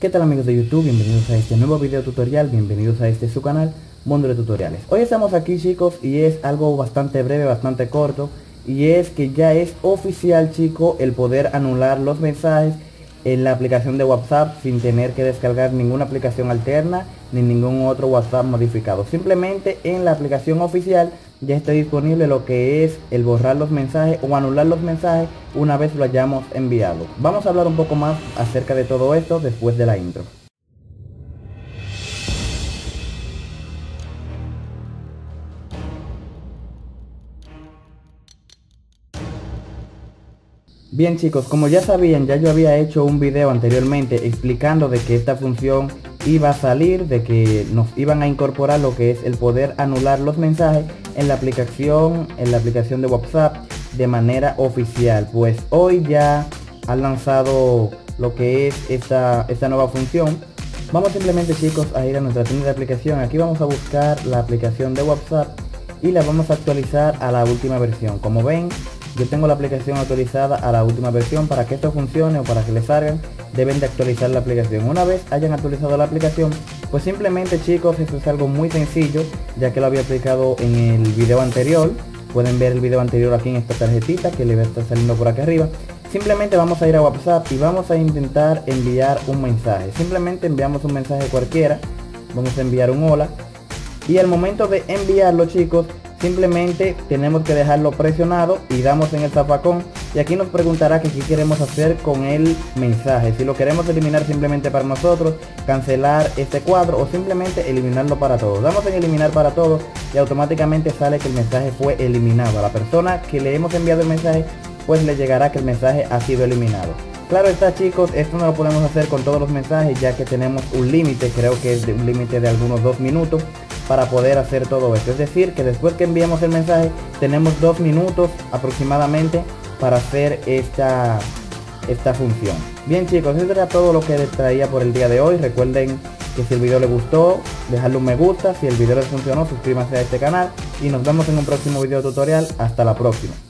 ¿Qué tal amigos de YouTube? Bienvenidos a este nuevo video tutorial, bienvenidos a este su canal, Mundo de Tutoriales. Hoy estamos aquí chicos y es algo bastante breve, bastante corto y es que ya es oficial chicos el poder anular los mensajes en la aplicación de WhatsApp sin tener que descargar ninguna aplicación alterna ni ningún otro WhatsApp modificado. Simplemente en la aplicación oficial ya está disponible lo que es el borrar los mensajes o anular los mensajes una vez lo hayamos enviado. Vamos a hablar un poco más acerca de todo esto después de la intro. Bien chicos, como ya sabían, ya yo había hecho un video anteriormente explicando de que esta función iba a salir, de que nos iban a incorporar lo que es el poder anular los mensajes en la aplicación, en la aplicación de WhatsApp de manera oficial. Pues hoy ya han lanzado lo que es esta, esta nueva función. Vamos simplemente chicos a ir a nuestra tienda de aplicación. Aquí vamos a buscar la aplicación de WhatsApp y la vamos a actualizar a la última versión. Como ven, yo tengo la aplicación actualizada a la última versión para que esto funcione o para que les salgan. Deben de actualizar la aplicación. Una vez hayan actualizado la aplicación pues simplemente chicos esto es algo muy sencillo ya que lo había aplicado en el video anterior. Pueden ver el video anterior aquí en esta tarjetita que le va a estar saliendo por acá arriba. Simplemente vamos a ir a whatsapp y vamos a intentar enviar un mensaje. Simplemente enviamos un mensaje cualquiera. Vamos a enviar un hola. Y al momento de enviarlo chicos simplemente tenemos que dejarlo presionado y damos en el zapacón y aquí nos preguntará que qué queremos hacer con el mensaje. Si lo queremos eliminar simplemente para nosotros cancelar este cuadro o simplemente eliminarlo para todos. Damos en eliminar para todos y automáticamente sale que el mensaje fue eliminado. A la persona que le hemos enviado el mensaje pues le llegará que el mensaje ha sido eliminado. Claro está chicos, esto no lo podemos hacer con todos los mensajes ya que tenemos un límite, creo que es de un límite de algunos dos minutos para poder hacer todo esto. Es decir, que después que enviamos el mensaje tenemos dos minutos aproximadamente para hacer esta, esta función. Bien chicos, eso era todo lo que les traía por el día de hoy. Recuerden que si el video les gustó, dejarle un me gusta. Si el video les funcionó, suscríbanse a este canal. Y nos vemos en un próximo video tutorial. Hasta la próxima.